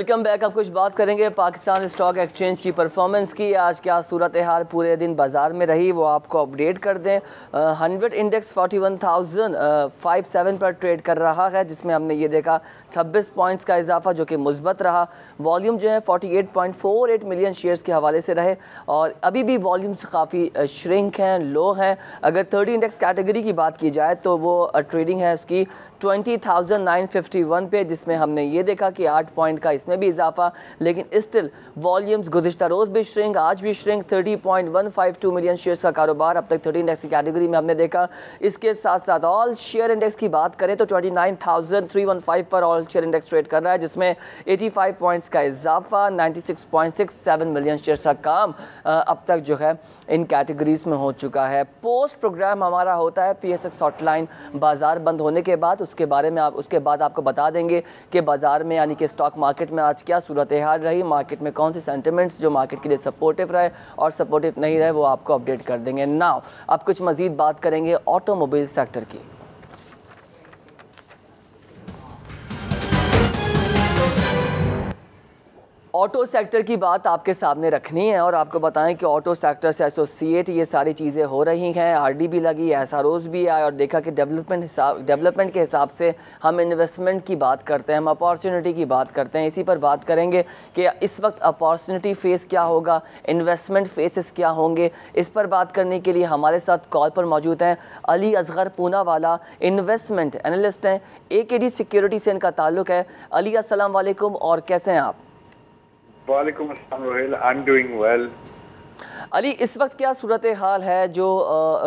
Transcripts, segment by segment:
Welcome back. अब कुछ बात करेंगे पाकिस्तान स्टॉक एक्सचेंज की परफॉर्मेंस की। आज क्या सूरत हाल पूरे दिन बाज़ार में रही, वो आपको अपडेट कर दें। Hundred index forty one thousand five seven पर ट्रेड कर रहा है, जिसमें हमने ये देखा छब्बीस पॉइंट्स का इजाफा जो कि मुस्बत रहा। वॉल्यूम जो है forty eight point four eight million shares के हवाले से रहे और अभी भी वॉल्यूम्स काफ़ी श्रिंक हैं, लो हैं। अगर थर्टी इंडेक्स कैटेगरी की बात की जाए तो वो ट्रेडिंग है उसकी twenty thousand nine fifty one पे, जिसमें हमने ये देखा कि आठ पॉइंट का इसमें भी इजाफा, लेकिन स्टिल वॉल्यूम्स गुजशत रोज़ भी श्रिंक, आज भी shrink. Thirty point one five two million shares का कारोबार, अब तक थर्टी इंडेक्स की कैटेगरी में हमने देखा। इसके साथ साथ ऑल शेयर इंडेक्स की बात करें तो twenty nine thousand three one five पर ऑल शेयर इंडेक्स ट्रेड कर रहा है, जिसमें एटी फाइव पॉइंट्स का इजाफा ninety six point six seven million shares का काम अब तक जो है इन कैटेगरीज में हो चुका है। पोस्ट प्रोग्राम हमारा होता है पी एस हॉटलाइन बाज़ार बंद होने के बाद उसके बारे में आप, उसके बाद आपको बता देंगे कि बाज़ार में, यानी कि स्टॉक मार्केट में आज क्या सूरत हाल रही मार्केट में कौन से सेंटिमेंट्स जो मार्केट के लिए सपोर्टिव रहे और सपोर्टिव नहीं रहे, वो आपको अपडेट कर देंगे। ना अब कुछ मज़ीद बात करेंगे ऑटोमोबाइल सेक्टर की। ऑटो सेक्टर की बात आपके सामने रखनी है और आपको बताएँ कि ऑटो सेक्टर से एसोसिएट ये सारी चीज़ें हो रही हैं आरडी भी लगी एस आर भी आए और देखा कि डेवलपमेंट हिसाब डेवलपमेंट के हिसाब से हम इन्वेस्टमेंट की बात करते हैं, हम अपॉर्चुनिटी की बात करते हैं। इसी पर बात करेंगे कि इस वक्त अपॉर्चुनिटी फेस क्या होगा इन्वेस्टमेंट फेसेस क्या होंगे। इस पर बात करने के लिए हमारे साथ कॉल पर मौजूद हैं अली असगर पूना वाला इन्वेस्टमेंट एनालिस्ट हैं ए के सिक्योरिटी से इनका ताल्लुक है। अली असलम और कैसे हैं आप? वालेकुम अस्सलाम Rohail I am doing well Ali, इस वक्त क्या सूरत हाल है जो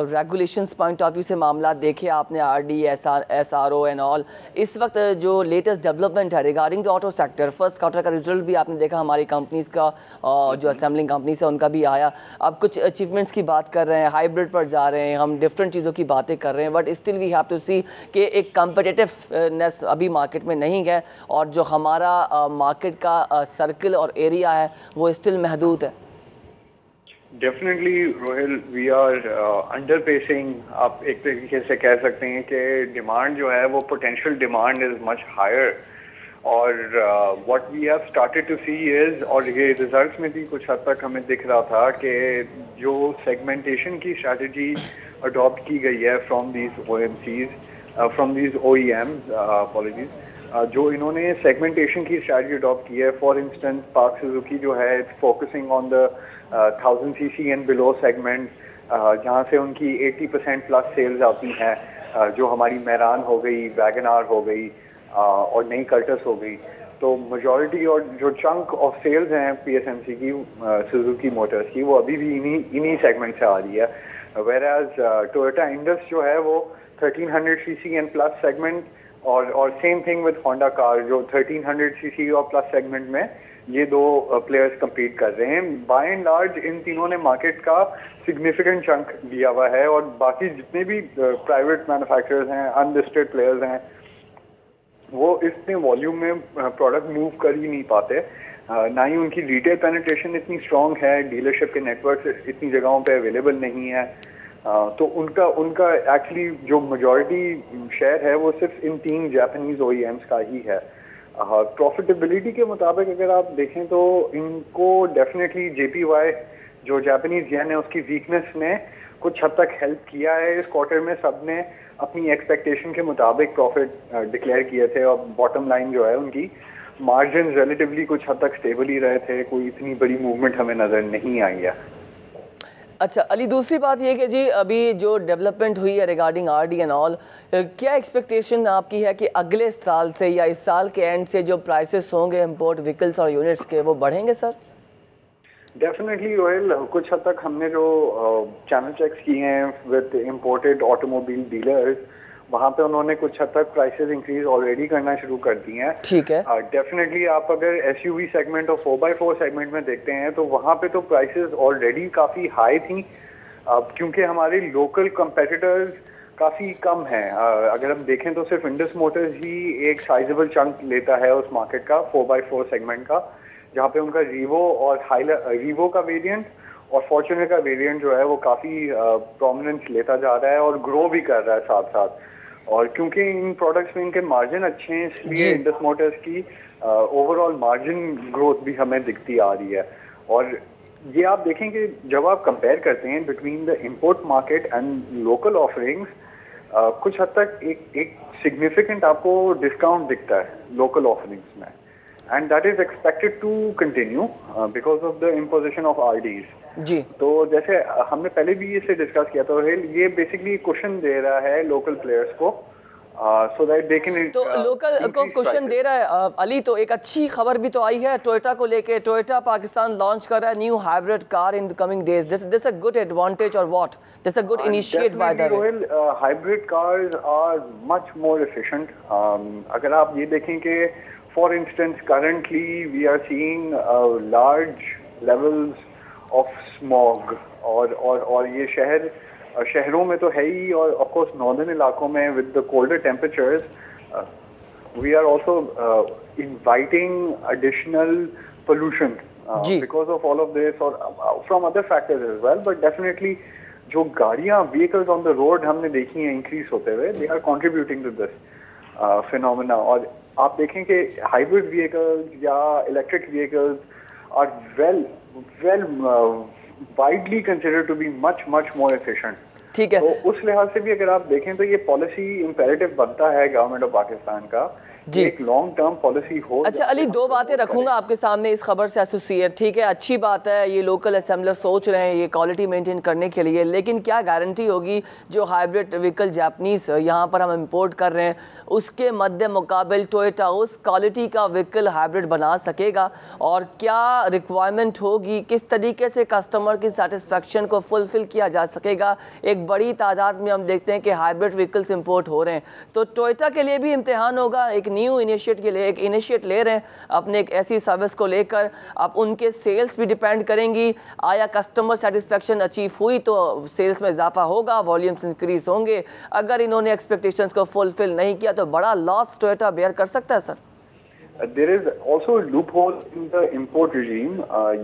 रेगुलेशंस पॉइंट ऑफ़ व्यू से मामला देखे आपने R D S R S R O and all इस वक्त जो लेटेस्ट डेवलपमेंट है regarding the auto sector first quarter का रिज़ल्ट भी आपने देखा, हमारी कंपनीज़ का और जो असेंबलिंग कंपनीज़ है, उनका भी आया। अब कुछ अचीवमेंट्स की बात कर रहे हैं हाइब्रिड पर जा रहे हैं, हम डिफरेंट चीज़ों की बातें कर रहे हैं but still we have to see कि एक कम्पटिटिवनेस अभी मार्केट में नहीं है, और जो हमारा मार्केट का सर्कल और एरिया है, वो स्टिल महदूद है। Definitely Rohail we are under pacing आप एक तरीके से कह सकते हैं कि डिमांड जो है, वो potential demand is much higher और what we have started to see is और ये रिजल्ट्स में भी कुछ हद तक हमें दिख रहा था कि जो सेगमेंटेशन की स्ट्रेटजी अडॉप्ट की गई है from these O M Cs from these O E M apologies जो इन्होंने सेगमेंटेशन की स्ट्रैटी अडॉप्ट की है फॉर इंस्टेंस पार्क सुजुकी जो है it's focusing on the thousand C C and below segment जहाँ से उनकी 80 परसेंट प्लस सेल्स आती हैं uh, जो हमारी मैरान हो गई वैगन आर हो गई uh, और नई कर्टस हो गई। तो मेजॉरिटी और जो चंक ऑफ़ सेल्स हैं पीएसएमसी की सुजुकी मोटर्स की वो अभी भी इन्हीं इन्हीं सेगमेंट से आ रही है। वेर एज टोयोटा इंडस जो है वो 1300 सीसी एंड प्लस सेगमेंट और और same thing with Honda car जो 1300 सीसी और प्लस सेगमेंट में, ये दो प्लेयर्स कंपीट कर रहे हैं। बाय एंड लार्ज इन तीनों ने मार्केट का सिग्निफिकेंट चंक लिया हुआ है और बाकी जितने भी प्राइवेट मैन्युफैक्चरर्स हैं अनलिस्टेड प्लेयर्स हैं, वो इतने वॉल्यूम में प्रोडक्ट मूव कर ही नहीं पाते। ना ही उनकी रिटेल पेनिट्रेशन इतनी स्ट्रांग है डीलरशिप के नेटवर्क इतनी जगहों पे अवेलेबल नहीं है। तो उनका उनका एक्चुअली जो मेजॉरिटी शेयर है, वो सिर्फ़ इन तीन जापानीज ओ का ही है। प्रॉफिटेबिलिटी के मुताबिक अगर आप देखें तो इनको डेफिनेटली जेपीवाई जो जापानीज येन है, उसकी वीकनेस ने कुछ हद तक हेल्प किया है। इस क्वार्टर में सबने अपनी एक्सपेक्टेशन के मुताबिक प्रॉफिट डिक्लेयर किए थे और बॉटम लाइन जो है उनकी मार्जिन रिलेटिवली कुछ हद तक स्टेबल ही रहे थे। कोई इतनी बड़ी मूवमेंट हमें नज़र नहीं आई है। अच्छा अली, दूसरी बात यह कि जी, अभी जो डेवलपमेंट हुई है regarding R D and all क्या एक्सपेक्टेशन आपकी है कि अगले साल से या इस साल के एंड से जो प्राइसेस होंगे इम्पोर्ट व्हीकल्स और यूनिट्स के, वो बढ़ेंगे, सर? डेफिनेटली रोयल कुछ हद तक हमने जो चैनल चेक किए हैं विद इम्पोर्टेड ऑटोमोबाइल डीलर्स वहाँ पे उन्होंने कुछ हद तक प्राइसेस इंक्रीज ऑलरेडी करना शुरू कर दी हैं। ठीक है। डेफिनेटली uh, आप अगर एसयूवी सेगमेंट और फोर बाई फोर सेगमेंट में देखते हैं तो वहाँ पे तो प्राइसेस ऑलरेडी काफ़ी हाई थी। Uh, क्योंकि हमारे लोकल कंपेटिटर्स काफ़ी कम हैं। Uh, अगर हम देखें तो सिर्फ़ इंडस मोटर्स ही एक साइजेबल चंक लेता है उस मार्केट का फोर बाई फोर सेगमेंट का जहाँ पे उनका रीवो और हाई रीवो का वेरियंट और फॉर्चुनर का वेरिएंट जो है वो काफ़ी प्रोमिनेंस लेता जा रहा है और ग्रो भी कर रहा है साथ साथ और क्योंकि इन प्रोडक्ट्स में इनके मार्जिन अच्छे हैं इसलिए इंडस मोटर्स की ओवरऑल मार्जिन ग्रोथ भी हमें दिखती आ रही है। और ये आप देखेंगे जब आप कंपेयर करते हैं between the import market and local offerings कुछ हद तक एक एक सिग्निफिकेंट आपको डिस्काउंट दिखता है लोकल ऑफरिंग्स में। And that is expected to continue because of the imposition of R G. तो जैसे हमने पहले भी इसे डिस्कस किया था ये बेसिकली क्वेश्चन दे रहा है लोकल प्लेयर्स को सो दैट दे कैन तो लोकल को क्वेश्चन दे रहा है uh, अली तो एक अच्छी खबर भी तो आई है टोयोटा को लेके टोयोटा पाकिस्तान लॉन्च कर रहा है new hybrid car in the coming days this this a good advantage और what this a good initiate by the way hybrid cars are much more efficient अगर आप ये देखें कि for instance currently we are seeing large levels of smog और और और ये शहर शहरों में तो है ही और ऑफ़ कोर्स नॉर्दर्न इलाकों में with the colder temperatures we are also inviting additional pollution because of all of this और from other factors as well but definitely जो गाड़ियाँ व्हीकल्स ऑन द रोड हमने देखी हैं इंक्रीज होते हुए they are contributing to this phenomena और आप देखें कि हाइब्रिड व्हीकल्स या electric vehicles are well uh, widely considered to be much, much more efficient. ठीक है तो उस लिहाज से भी अगर आप देखें तो ये पॉलिसी इंपेरेटिव बनता है गवर्नमेंट ऑफ़ पाकिस्तान का जी। एक लॉन्ग टर्म पॉलिसी हो अच्छा अली दो बातें रखूँगा आपके सामने इस खबर से एसोसिएट ठीक है? अच्छी बात है ये लोकल असेंबलर सोच रहे हैं ये क्वालिटी मेंटेन करने के लिए लेकिन क्या गारंटी होगी जो हाइब्रिड व्हीकल जापनीज यहाँ पर हम इंपोर्ट कर रहे हैं उसके मद्दे मुकाबल टोयटा उस क्वालिटी का व्हीकल हाइब्रिड बना सकेगा? और क्या रिक्वायरमेंट होगी किस तरीके से कस्टमर की सेटिस्फेक्शन को फुलफिल किया जा सकेगा? एक बड़ी तादाद में हम देखते हैं कि हाइब्रिड व्हीकल्स इम्पोर्ट हो रहे हैं। तो टोयटा के लिए भी इम्तहान होगा एक न्यू इनिशिएट के लिए एक इनिशिएट ले रहे हैं। अपने एक ऐसी सर्विस को लेकर अब उनके सेल्स भी डिपेंड करेंगी। आया कस्टमर सेटिस्फेक्शन अचीव हुई तो सेल्स में इजाफा होगा वॉल्यूम्स इंक्रीज होंगे। अगर इन्होंने एक्सपेक्टेशंस को फुलफिल नहीं किया तो बड़ा लॉस टोयोटा बेयर कर सकता है sir there is also loophole in the import regime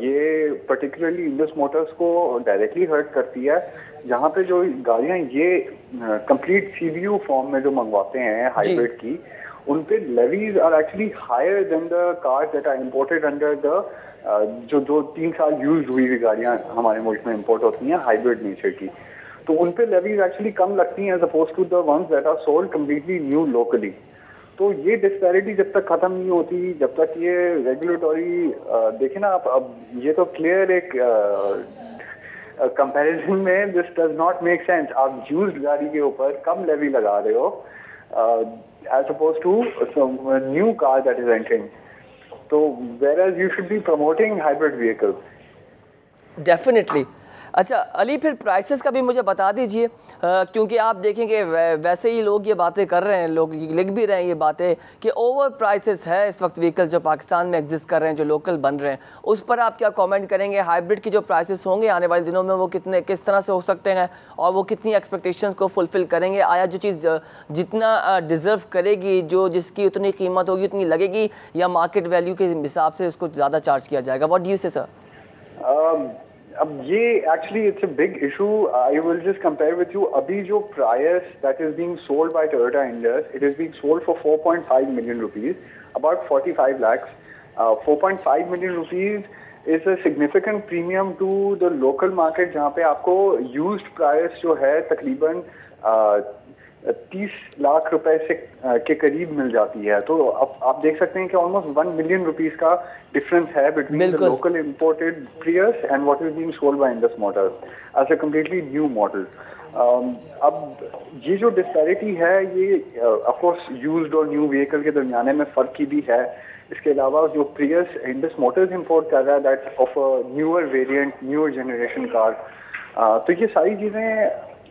ये पर्टिकुलरली इंडस मोटर्स को डायरेक्टली हर्ट करती है। जहाँ पे जो गाड़ियाँ ये कंप्लीट सीबीयू फॉर्म में जो मंगवाते हैं हाइब्रिड की उन पे levies are actually higher than the cars that are imported under the जो जो तीन साल यूज़ हुई हुई गाड़ियाँ हमारे मुल्क में इम्पोर्ट होती हैं हाइब्रिड नेचर की। तो उन पे लेवीज एक्चुअली कम लगती हैं as oppose to the ones that are sold completely new locally तो ये डिस्पैरिटी जब तक खत्म नहीं होती, जब तक ये रेगुलेटरी देखे ना आप, अब ये तो क्लियर एक कंपैरिजन में this does not make sense आप यूज़ गाड़ी के ऊपर कम लेवी लगा रहे हो as opposed to some uh, new car that is entering. So whereas you should be promoting hybrid vehicles. Definitely. अच्छा अली, फिर प्राइसेस का भी मुझे बता दीजिए क्योंकि आप देखेंगे वैसे ही लोग ये बातें कर रहे हैं, लोग लिख भी रहे हैं ये बातें कि ओवर प्राइसेस है इस वक्त व्हीकल जो पाकिस्तान में एग्जिस्ट कर रहे हैं, जो लोकल बन रहे हैं। उस पर आप क्या कमेंट करेंगे? हाइब्रिड की जो प्राइसेस होंगे आने वाले दिनों में वो कितने, किस तरह से हो सकते हैं और वो कितनी एक्सपेक्टेशंस को फुलफ़िल करेंगे? आया जो चीज़ जितना डिज़र्व करेगी, जो जिसकी उतनी कीमत होगी, उतनी लगेगी, या मार्केट वैल्यू के हिसाब से उसको ज़्यादा चार्ज किया जाएगा? वॉट डू से सर अब ये actually it's a big issue I will just compare with you अभी जो Prius that is being sold by Toyota Indus it is being sold for 4.5 million rupees about 45 lakhs. Uh, 4.5 million rupees is a significant premium to the local market जहाँ पे आपको used price जो है तकरीबन uh, तीस लाख रुपए से के करीब मिल जाती है। तो अब आप देख सकते हैं कि ऑलमोस्ट वन मिलियन रुपीस का डिफरेंस है between the local imported Prius and what is being sold by Indus motors as a completely new model अब ये जो डिस्पैरिटी है ये ऑफकोर्स यूज्ड और न्यू व्हीकल के दरमियाने में फ़र्क की भी है। इसके अलावा जो प्रियस इंडस मोटर्स इम्पोर्ट कर रहा है that of a newer variant newer generation car तो ये सारी चीज़ें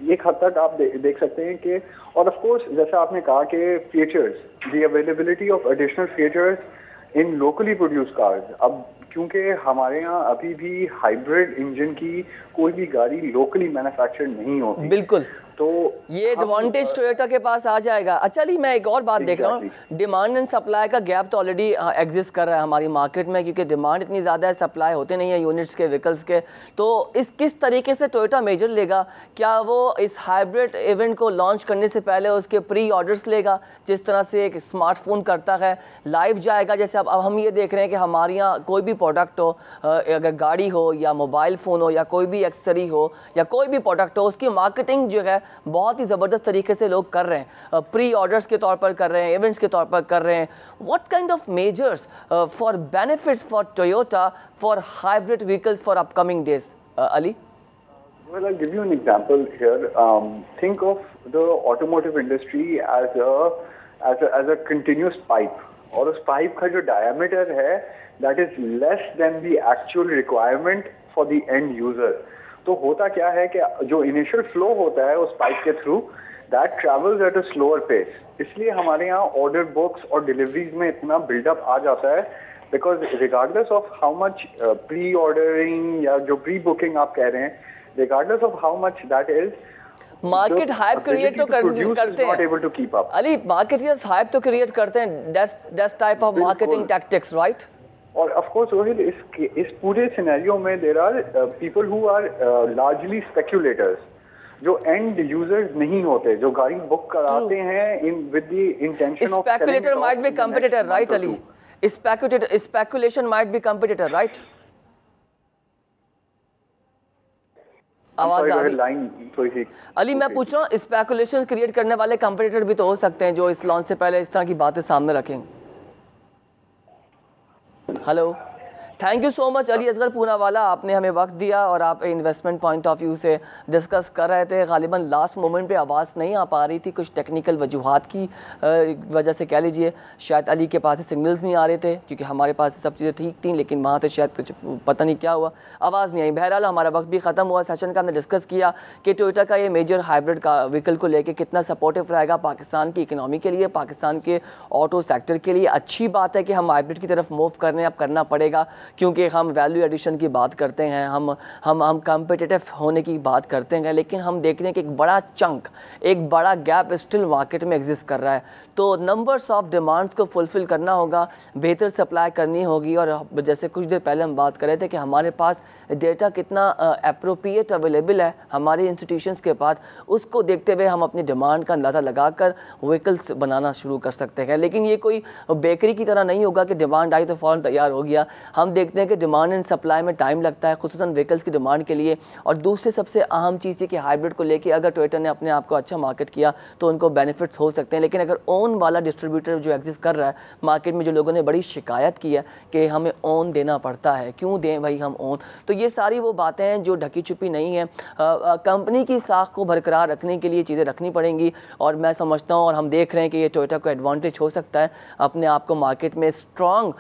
एक हद तक आप दे, देख सकते हैं कि और ऑफ़ कोर्स जैसा आपने कहा कि features the availability of additional features in locally produce cars अब क्योंकि हमारे यहाँ अभी भी हाइब्रिड इंजन की कोई भी गाड़ी लोकली मैन्युफैक्चर नहीं होती बिल्कुल। तो ये एडवांटेज टोयोटा के पास आ जाएगा। अच्छा ली मैं एक और बात देख रहा हूँ। डिमांड एंड सप्लाई का गैप तो ऑलरेडी एग्जिस्ट कर रहा है हमारी मार्केट में क्योंकि डिमांड इतनी ज़्यादा है सप्लाई होते नहीं है यूनिट्स के व्हीकल्स के। तो इस किस तरीके से टोयोटा मेजर लेगा? क्या वो इस हाइब्रिड इवेंट को लॉन्च करने से पहले उसके प्री ऑर्डर्स लेगा? जिस तरह से एक स्मार्टफ़ोन करता है लाइव जाएगा। जैसे अब अब हम ये देख रहे हैं कि हमारे यहाँ कोई भी प्रोडक्ट हो अगर गाड़ी हो या मोबाइल फ़ोन हो या कोई भी एक्सरी हो या कोई भी प्रोडक्ट हो उसकी मार्केटिंग जो है बहुत ही ज़बरदस्त तरीके से लोग कर रहे हैं। प्री ऑर्डर्स के तौर पर कर रहे हैं इवेंट्स के तौर पर कर रहे हैं। What kind of measures for benefits for Toyota for hybrid vehicles for upcoming days Ali? Well, I'll give you an example here. Um, think of the automotive industry as a as a as a continuous pipe. और उस pipe का जो diameter है that is less than the actual requirement for the end user तो होता क्या है कि जो इनिशियल फ्लो होता है उस पाइप के through that travels at a slower pace इसलिए हमारे यहाँ ऑर्डर बुक्स और डिलीवरीज में इतना बिल्डअप आ जाता है because regardless of how much pre ordering या जो प्री बुकिंग आप कह रहे हैं regardless of how much that is market hype create तो कर, करते हैं। अली मार्केट हाइप तो क्रिएट करते हैं। That's type of marketing tactics right और ऑफ़ कोर्स रोहित इस इस पूरे सिनेरियो में there are people who are largely speculators जो एंड यूज़र्स नहीं होते जो गाड़ी बुक कराते हैं इन with the intention of speculator might be competitor right Ali speculator speculation might be competitor right आवाज़ आ रही अली मैं पूछ रहा हूँ स्पेकुलेशन क्रिएट करने वाले कंपटीटर भी तो हो सकते हैं जो इस लॉन्च से पहले इस तरह की बातें सामने रखेंगे hello thank you so much Ali Asghar Poonawala आपने हमें वक्त दिया और आप इन्वेस्टमेंट पॉइंट ऑफ़ व्यू से डिस्कस कर रहे थे। गालिबा लास्ट मोमेंट पे आवाज़ नहीं आ पा रही थी। कुछ टेक्निकल वजूहत की वजह से कह लीजिए, शायद अली के पास सिग्नल्स नहीं आ रहे थे, क्योंकि हमारे पास सब चीज़ें ठीक थी, लेकिन वहाँ से शायद कुछ पता नहीं क्या हुआ। आवाज़ नहीं आई। बहरहाल, हमारा वक्त भी ख़त्म हुआ। सेशन का हमने डिस्कस किया कि टोयोटा का ये मेजर हाइब्रिड का व्हीकल को लेकर कितना सपोर्टिव रहेगा पाकिस्तान की इकनॉमी के लिए, पाकिस्तान के ऑटो सेक्टर के लिए। अच्छी बात है कि हम हाइब्रिड की तरफ़ मूव करने अब करना पड़ेगा। क्योंकि हम वैल्यू एडिशन की बात करते हैं, हम हम हम कम्पिटिटिव होने की बात करते हैं, लेकिन हम देख रहे हैं कि एक बड़ा चंक एक बड़ा गैप स्टिल मार्केट में एग्जिस्ट कर रहा है। तो नंबर्स ऑफ़ डिमांड्स को फुलफ़िल करना होगा, बेहतर सप्लाई करनी होगी और जैसे कुछ देर पहले हम बात कर रहे थे कि हमारे पास डेटा कितना अप्रोप्रिएट अवेलेबल है हमारे इंस्टीट्यूशंस के पास, उसको देखते हुए हम अपनी डिमांड का अंदाज़ा लगाकर व्हीकल्स बनाना शुरू कर सकते हैं। लेकिन ये कोई बेकरी की तरह नहीं होगा कि डिमांड आई तो फ़ौरन तैयार हो गया। हम देखते हैं कि डिमांड एंड सप्लाई में टाइम लगता है खसूस व्हीकल्स की डिमांड के लिए। और दूसरी सबसे अहम चीज़ है कि हाइब्रिड को लेकर अगर टोयोटा ने अपने आप को अच्छा मार्केट किया तो उनको बेनिफिट्स हो सकते हैं। लेकिन अगर ओन वाला डिस्ट्रीब्यूटर जो एग्जिस्ट कर रहा है मार्केट में जो लोगों ने बड़ी शिकायत की है कि हमें ओन देना पड़ता है। क्यों दें भाई हम ओन तो ये सारी वो बातें हैं जो ढकी छुपी नहीं है। कंपनी की साख को बरकरार रखने के लिए चीज़ें रखनी पड़ेंगी और मैं समझता हूँ और हम देख रहे हैं कि ये टोयोटा को एडवांटेज हो सकता है अपने आप को मार्केट में स्ट्रॉन्ग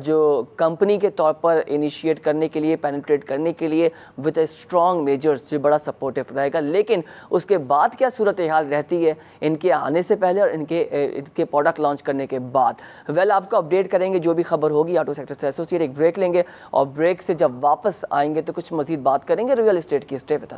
जो कंपनी के तौर पर इनिशिएट करने के लिए पेनिट्रेट करने के लिए विद ए स्ट्रॉन्ग मेजर्स जो बड़ा सपोर्टिव रहेगा। लेकिन उसके बाद क्या सूरत हाल रहती है? इनके आने से पहले और इनके इनके प्रोडक्ट लॉन्च करने के बाद। वेल आपको अपडेट करेंगे जो भी खबर होगी ऑटो सेक्टर से एसोसिएट एक ब्रेक लेंगे और ब्रेक से जब वापस आएँगे तो कुछ मजीद बात करेंगे रियल इस्टेट की। Stay with